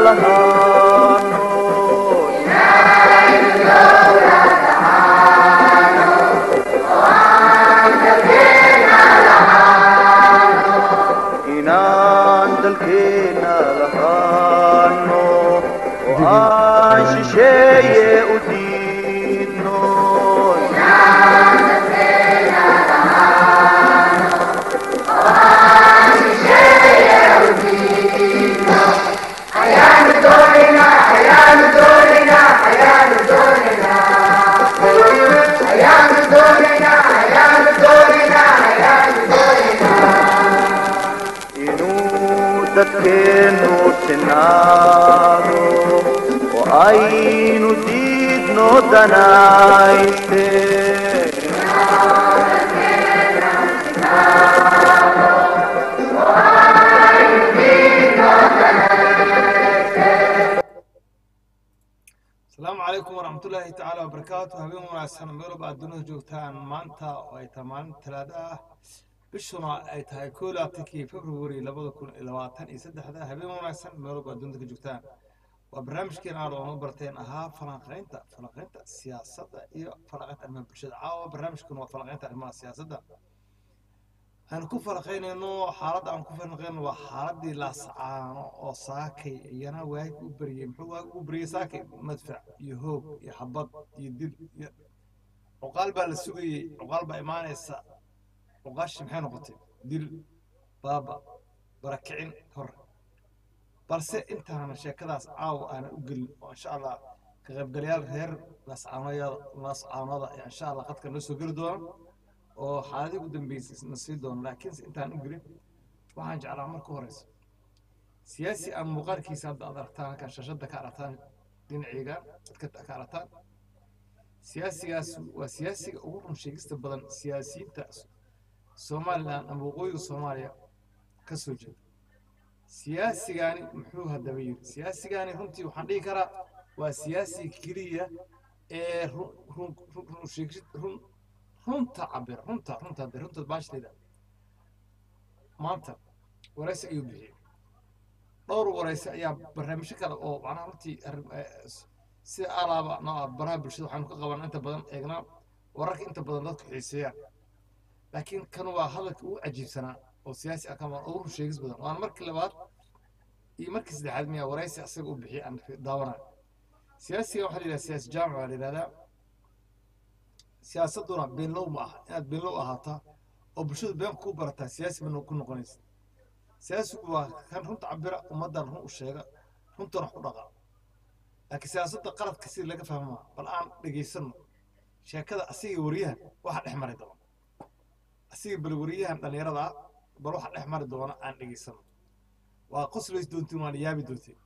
la. Wabarakaatu habeen wanaagsan meel walba aad dunida joogtaan maanta oo ay tahay maalin talaado ah bishuna ay tahay koo labaatankii februari labada kun iyo labaatan iyo saddexda habeen wanaagsan meel walba aad dunida ka joogtaan waa barnaamijkeen aad ooma barteen ahaa falanqaynta falanqaynta siyaasadda iyo falanqaynta arrimaha bulshada caawa barnaamijkuna waa falanqaynta arrimaha siyaasadda aan ku falaqaynayno xaaladda aan ku falaqayno waa xaaladii laascaano oo saakay. Iyana waagi u beriyey muxuu waagi u beriyey saakay? Madfac iyo hoog iyo xabad iyo dil iyo cuqaal baa la sugayey cuqaal baa imaanaysa. Cuqaashi maxay noqotay? Dil baaba barakicin hore balse intaana sheekadaas caawa aanan u gelin oo insha allah ka qaybgalayaal reer laascaanoyada laascaanoda ayaa insha allah qadka noo soo geli doona oo xaaladii ugu dambeysay na sii doono laakiinse intaan u gelin waxaan jeclaa marka horeysa siyaasi aan muuqaalkiisa hadda aad aragtaan halkan shashada ka aragtaan dhinaceyga dadka ka aragtaan siyaasigaas waa siyaasiga ugu run sheegista badan siyaasiyiinta somalilan ama waqooyiga soomaaliya ka soo jeeda. Siyaasigani muxuu haddaba yiri siyaasigani runtii waxaan dhihi karaa waa siyaasi keliya ee run sheegid run runta cabir runta runta hadda runta baashleeda maanta waraysi ayuu bixiyey dhowr waraysi ayaa barnaamijyo kale oo macnaha runtii sida alaaba nooca baraha bulshada waxaanu ka qaban inta badan eegnaa wararka inta badan dadku xiiseeyaan laakiin kan waa hadalka ugu cajiibsanaa oo siyaasi ah kan waa ugu sheegis badan? Waana markii labaad iyo markii saddexaad miyaa waraysi asaga u bixiyay aan daawanayo siyaasiga waxaa la yidhahdaa siyaasi jaamac baa la yidhahdaa siyaasaduna beenlow ma aha inaad beenlow ahaataa oo bulshadu been kuu barataa siyaasi ma ku noqonaysa. Siyaasigu waa kan runta cabira ummaddan run u sheega runtana wax u dhaqa laakiin siyaasadda qaladka si laga fahma bal aan dhegaysanno sheekada asiga wariyahan waxa dhex mari doona. Asiga bal wariyahan dhallinyarada ah bal waxa dhex mari doona aan dhegaysanno waa qoslays doontiin waan yaabi doontiin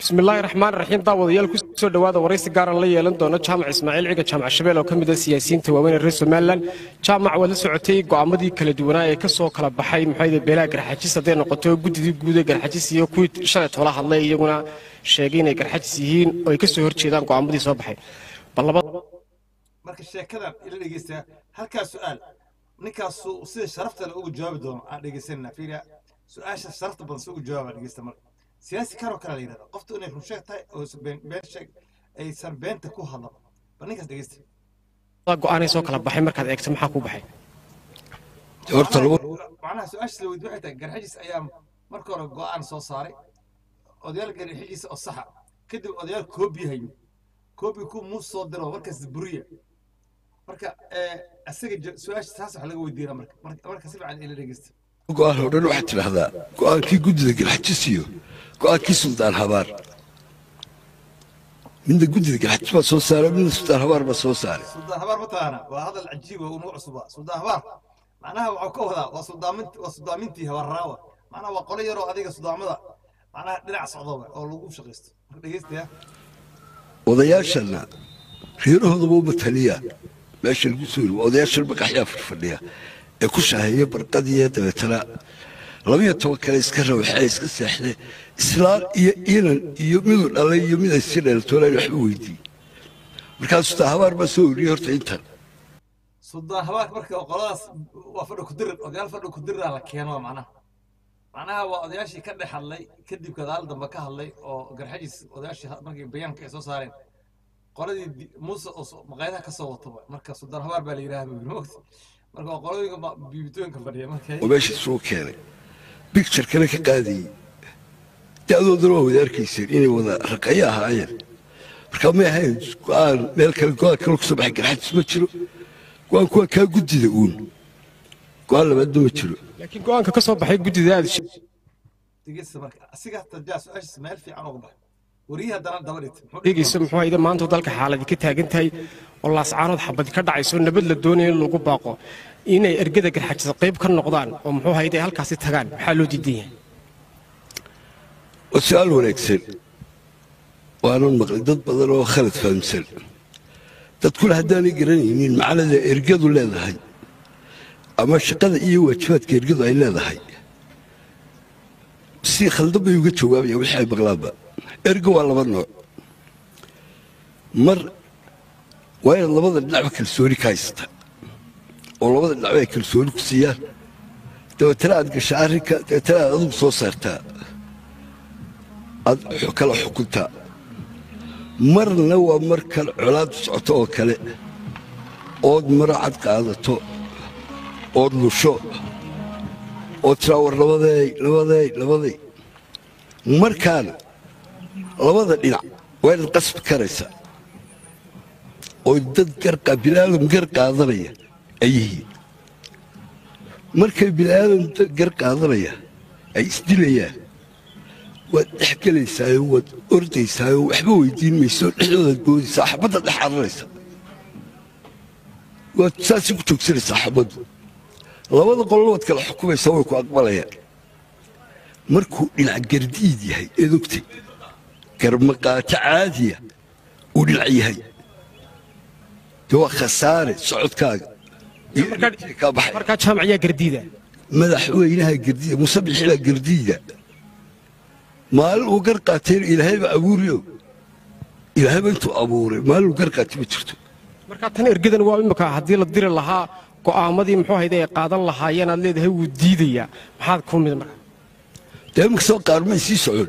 bismillaahi raxmaan raxiim daawadayaal ku soo dhowaada waraysi gaaran la yeelan doono jaamac ismaaciil ciga jaamac shabeel oo ka mid ah siyaasiyiinta waaweyn ee reer somalilan. Jaamac waad la socotay go'aamadii kala duwanaa ee ka soo kala baxay maxayde beelaha garxajis. Hadday noqoto guddidii guud ee garxajis iyo kuwii shalay toola hadlay iyaguna sheegay inay garxajis yihiin oo ay ka soo horjeedaan go'aamadii soo baxay. Marka sheekadan ila dhegeysta halkaa su'aal ninkaasu sida sharafta le uga jawaabi doono aan dhegeysanana fiiriya su'aasha sharafta badan uga jawaaba dhegeysta marka siyaasi kanoo kale la yidhahda qoftu inay run sheeg tahay oo been been sheeg aysan beenta ku hadlan bal ninkaas dhegeysta go'aanay soo kala baxay markaad eegto maxaa ku baxay horta macnaha su'aasha la weydiin waxay tahay garxajis ayaa marka hore go'aan soo saaray odayaal garxijiisa oo saxa kadib odayaal koobi hayo koobi ku muus soo diro markaas buriya marka asaga su'aasha saas wax laga weydiina marka marka si fiican ila dhegeysta go'aan oo dhan waxaad tidhaahdaa go'aankii guddida galxajis iyo go'aankii suldaan habaar. Midna guddida galxajis baa soo saaray midna suldaan habaar baa soo saaray suldaan habaar ma taqaana waa hadal cajiib oo unagu cusubaa suldaan habaar macnaha waxuu ka wadaa waa suldaaminti waa suldaamintii habaarraawa macnaha waa qolo yaroo adiga sudaamada macnaha dhinac socdoba oo lagu shaqaysto marka dhegeystaya odayaashana reerahoodaba u mataliya meesha lagu soo odayaashan makaxyaa fadhiya ee ku shaaheeya barqadiiyo dabeetana labayo toban kale iska rawaxee iska seexde islaan iyo inan iyo miduu dhalay iyo mid ay si dheeltoolaan waxba weydiiyey. Markaa sultaan habaar baa soo uriyey horta intan suldaan habaar marka qoladaas waa fadhi kudirir odayaal fadhi kudirir la keeno macnaha. Macnaha waa odayaashii ka dhex hadlay kadib gadaal dambe ka hadlay oo garxajis odayaashii markii bayaanka ay soo saareen. Qoladii muuse oo maqaayadaha ka soo wataba marka suldaan habaar baa la mogta marka qoladooyinka biibitooyinka fadhiya markay oo meesha isugu keenay. Bicture kale ka qaadayey da'doodana waa wada arkayseen inay wada raqayo ahaayeen marka may ahayn go'aan meel kale go'aan kale ku soo baxay garxadis ma jiro? Go'aanku waa kaa guddida uun. Go'aan labaadna ma jiro. Laakiin go'aanka ka soo baxay guddida aad dhegeysta marka asiga hata jaa su'aashiisa meel fiican uga baxay dhigtay muxuu hayda maanta dalka xaaladii ka taagan tahay oo laascaanood xabadi ka dhacayso nabad la doonayo in lagu baaqo inay ergada garxajisa qayb ka noqdaan oo muxuu hayda ay halkaasi tagaan. Maxaa loo diidan yahay. Waa su'aal wanaagsan. Waanan maqlay dad badan oo khalad fahamsan. Dadkuna haddaanay garanaynin macnada ergadu leedahay ama shaqada iyo waajibaadka ergadu ay leedahay si khaldan bay uga jawaabayaan wixii ay maqlaanba erga waa laba nooc. Mar waa inaad labada dhinacba kalsooni ka haysta. Oo labada dhinacba ay kalsooni ku siiyaan. Dabeetana aad gashaa arrinka dabeetana aad adigu soo saartaa. Aad kala xukuntaa. Marna waa markan colaadu socoto oo kale. Ood maro cad qaadato. Ood lusho. Oo tiraa war labadeey labadeey labaday. Markaana labada dhinac waa inaad qasbi karaysaa. Oo dad garqa biniaadam gar qaadanaya ay yihiin. Markay biniaadam dad gar qaadanaya ay isdilayaan waad dhex gelaysaayo waad ordaysaayo waxba weydiin mayso dhexdoodaad boodaysaa xabadda dhex aranaysa waad saasay ku joogsanaysaa xabaddu. Labada qolna waad kala xukumaysaa way ku aqbalayaan. Markuu dhinac gardiid yahay eed ogtay garmaqaato caadiya uu dhinac yahay dee waa khasaare socodkaaga madaxweynaha gardiida musabixila gardiida maalin uu gar qaatayna ilaahayba abuuriyo ilaahayba intuu abuuray maalin uu gar qaatay ma jirto markaa tan ergadan waa imika haddii la diri lahaa go'aamadii muxuu hayda ay qaadan lahaayeen aad leedahay wuu diidayaa maxaad ku mid marka dee imika soo qaarmay sii socon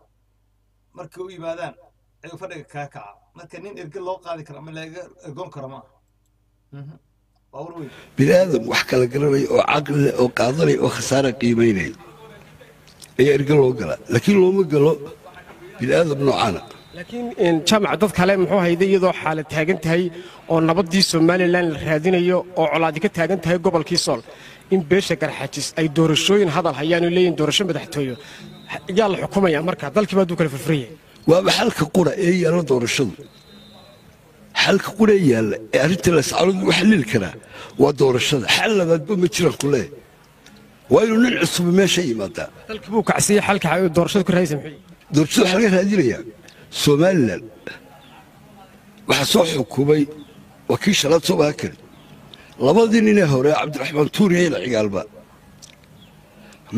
markay u yimaadaan ayuu fadhiga kaga kaca. Marka nin erge loo qaadi karo ama laga ergon karo ma aha. Mhm. waa war weyn. Bini'aadam wax kala garanaya oo caqli leh oo qaadanaya oo khasaara qiimaynaya ayaa erga loo galaa laakiin looma galo bini'aadam noocaana. Laakiin jaamac dad kale muxuu hayda iyadoo xaalad taagan tahay oo nabaddii somalilan la raadinayo oo colaadi ka taagan tahay gobolkii sool in beesha garxajis ay doorashooyin hadal hayaan leeyihiin doorasho madaxtooyo. Yaa la xukumaya marka dalkii baa duu kala furfuraya waaba xalka qura ee yaalla doorashadu? Xalka qura ee yaalla ee arrinta lascaladu lagu xallili karaa waa doorashada. Xal labaadba ma jiraan ku leeh waa inuu nin cusuba meesha yimaadaa dalkii buu kacsiyey xalka ay doorashada ku raadaysa muxuu doorashada waxaa laga raadinayaa somalilan waxaa soo xukumay waa kii shalaad soo baha kale labadii ninee hore cabdiraxmaan tuuriya ila cigaalba.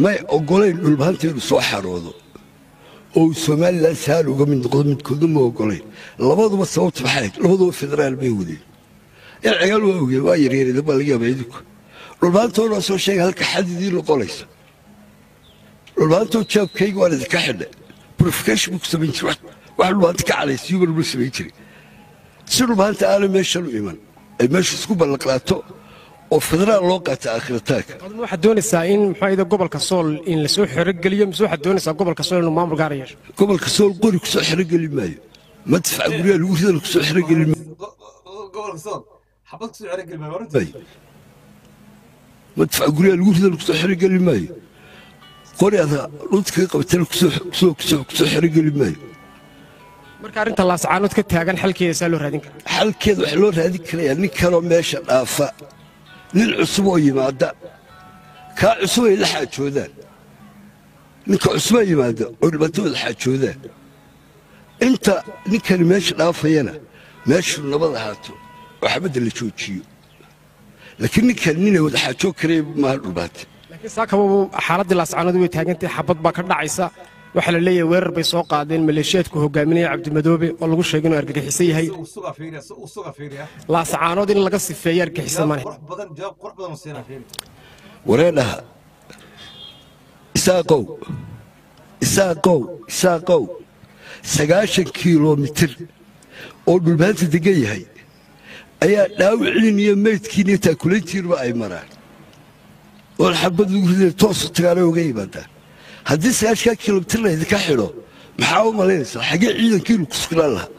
May ogolayn dhulbahanta inuu soo xaroodo. Oo uu somalilan saal uga mid noqdo midkoodna ma ogolayn labaduba sababta maxay? Labaduba federaal bay wadeen ila cigaal waa ogeen waa yaryareen baa laga yaabaa idinku. Dhulbahantoona soo sheegay halka xadidii noqonaysa dhulbahantoo jaabkayga waan idinka xidhay. Purification buu ku samayn jiray wax dhulbahanta ka calaysiyo baa lagu samayn jiray si dhulbahanta aanay meeshan u iman ay meeshu isku ballaqlaato oo federaal loo qaata aakhirataanka aduma waxaad doonaysaa in muxuu hayda gobolka sool in la soo xerogeliyo mise waxaad doonaysaa gobolka sool inuu maamul gaara yeesho? Gobolka sool qori ku soo xerogeli maayo. Madfaca guryaha lagu ridana ku soo xerogeli maayo. Madfaca guryaha lagu ridana ku soo xerogeli maayo. Qori ada dhunta kaga qabatana ku soo xerogeli maayo marka arrinta laascaanood ka taagan xalkeeda saa loo raadin karaa. Xalkeeda waxaa loo raadin karayaa nin kaloo meesha dhaafa nin cusub oo yimaada. Kaa cusub ay la xaajoodaan. Ninka cusubaa yimaada oo dhibaatadooda xaajoodaan. Inta ninkani meesha dhaafayana meeshu nabad ahaato oo xabadda la joojiyo. Laakiin ninkan ninay wada xaajoog karaya maaha dhulbaate laakiin saakaba xaaladdii laascaanood way taagantahay xabad baa ka dhacaysa waxaa la leeyahay weerar bay soo qaadeen maleeshiyaadku hogaaminaya cabdimadoobe oo lagu sheegay inuu argagixisan yahay. Fiiriya laasacaanood in laga sifeeyo argagixisan fiiri wareedhaha. Isaaqow isaaqow isaaqow sagaashan kiilomitir oo dhulbaanta degan yahay ayaa dhaawiciin iyo meydkiin iyo taakulantiinba ay maraan. Oon xabad lagu riday toosu tagaana uga yimaadaan haddii sagaashankaa kiilomitir laydinka xidho maxaa u malaynaysaa xaggee ciidankiinu ku sugnaan lahaa.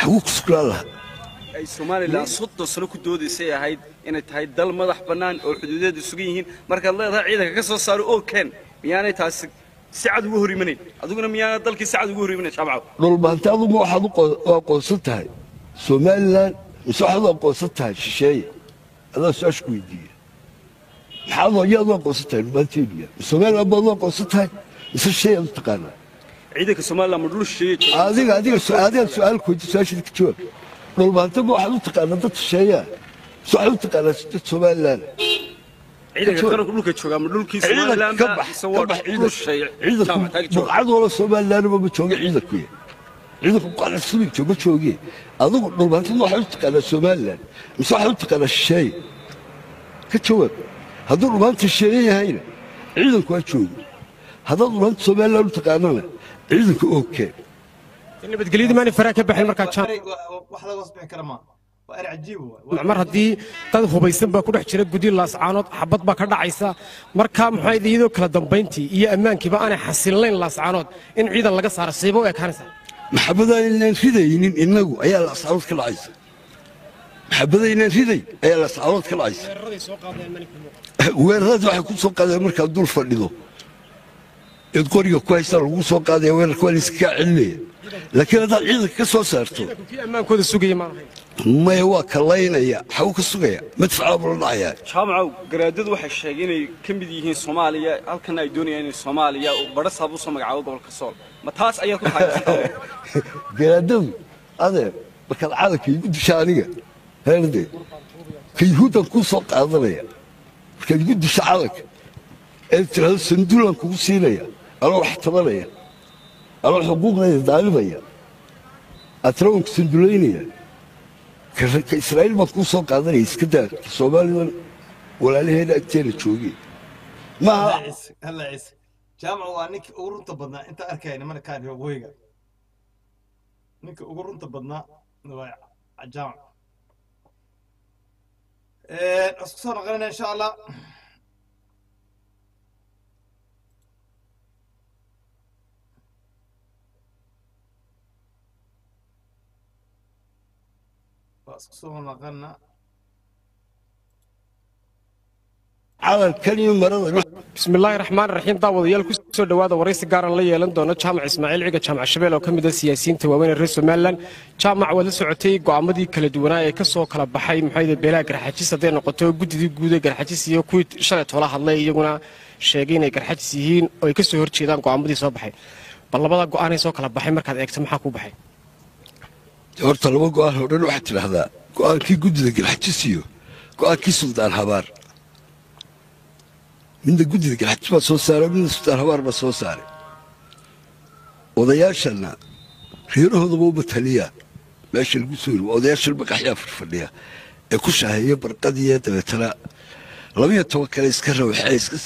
Xaguu ku sugnaan lahaa. Ay somalilan soddon sano ku doodaysay ahayd inay tahay dal madax bannaan oo xuduudeedu sugan yihiin. Markaad leedahay ciidanka ka soo saaro oo keen miyaanay taasi si cad ugu hor imanayn adiguna miyaana dalkii si cad ugu hor imanayn shabcaw. Dhulbaanta aduma waxaad u qo- u aqoonsan tahay? Somalilan mise waxaad u aqoonsan tahay shisheeye? Adaa su'aasha ku weydiiya maxaad yaad u aqoonsan tahay dhulbaanteeniya somalilan baad u aqoonsan tahay mise shisheeye aad u taqaanaa ciidanka somalilan ma dhul jooga adiga adiga adiga su'aal ku weydi su'aashada ka jawaab dhulbaanta ma waxaad u taqaanaa dad shisheeyaa mise waxaad u taqaanaa dad somalilan ciidanka qaranka dhulka jooga ma dhulkii ciidanka ka bax ka waa bax dhul taag jooga burcad wala somalilanba ma jooga ciidanku ciidanku qalasubig jooga jooge adigu dhulbaantada waxaad u taqaanaa somalilan mise waxaad u taqaanaa shisheeye ka jawaab hadduu dhulbaanta shisheeye yahayna ciidanku waa joogo haddaad dhulbaanta somalilan u taqaanana ciidanku oogkeen nabadgelyadii maanay faraha ka baxin markaa jaamac Erey wa- wa- wax laga wasbixi kara ma. Waa erey cajiib waay. mar haddii dad hubaysan baa ku dhex jira gudi laascaanood xabad baa ka dhacaysa. Marka maxay iyadoo kala dambayntii iyo ammaankiiba aanay xasilayn laascaanood in ciidan laga saaro siiba u ekaanaysaa maxabadaynaan ridaynin innagu ayaa laascaanood ka dhacaysa riday ayaa laascaanood ka dhacaysa weerarada waxay ku soo qaadeen markaad dul fadhido eed qoriga ku haystaan lagu soo qaadaya weerarka waa layska kaa celinaya laakiin haddaad ciidanka ka soo saarto kii ammaankooda sugaya maan ahayn maya waa kalaynaya xagu ka sugaya madfacaa bula dhacayaa jaamacow garaadadu waxay sheegeen inay ka mid yihiin soomaaliya halkana ay doonayaan inay soomaaliya oo badhasaab u soo magacaabo gobolka sool ma taas ayaad ku tahay garaadadu adeer markaad calanka igu disha aniga heerde ka yuhuuddan kuu soo qaadanaya markaad igu disha calanka ee tirahdo sanduulan kugu siinaya anoo wax tabanaya anoo xuquuqdayda daalimaya aad tira waan ka israa'iil baad kuu soo qaadanaya iska daa ka soomaalidan walaalaheena agteena joogeen maaha waa ninkii ugu runta badnaa inta arkaya nimana kaan waqooyiga ninka ugu runta badnaa waa jaamac isku soo noqonayna insha allah waa isku soo noqona bismillaahi raxmaan raxiim daawadayaal ku soo dhowaada waraysi gaaran la yeelan doono jaamac ismaaciil ciga jaamac shabeel oo ka mid ah siyaasiyiinta waaweyn ee reer somalilan jaamac waad la socotay go'aamadii kala duwanaa ee ka soo kala baxay maxayda beelaha garxajis. Hadday noqoto guddidii guud ee garxajis iyo kuwii shalay toola hadlay iyaguna sheegay inay garxajis yihiin oo ay ka soo horjeedaan go'aamadii soo baxay. Bal labada go'aanay soo kala baxay markaad eegto maxaa ku baxay? Horta laba go'aan oo dhan waxaad tidhaahdaa go'aankii guddida galxajis iyo go'aankii suldaan habaar midna guddida galxajis baa soo saaray midna suldaan habaar baa soo saaray odayaashana reerahoodaba uma taliyaa meesha lagu soo waa odayaashan maqaxyaa fadhiya ee ku shaaheeya barqadiiyo dabeetana labiyo toban kale iska rawxee iska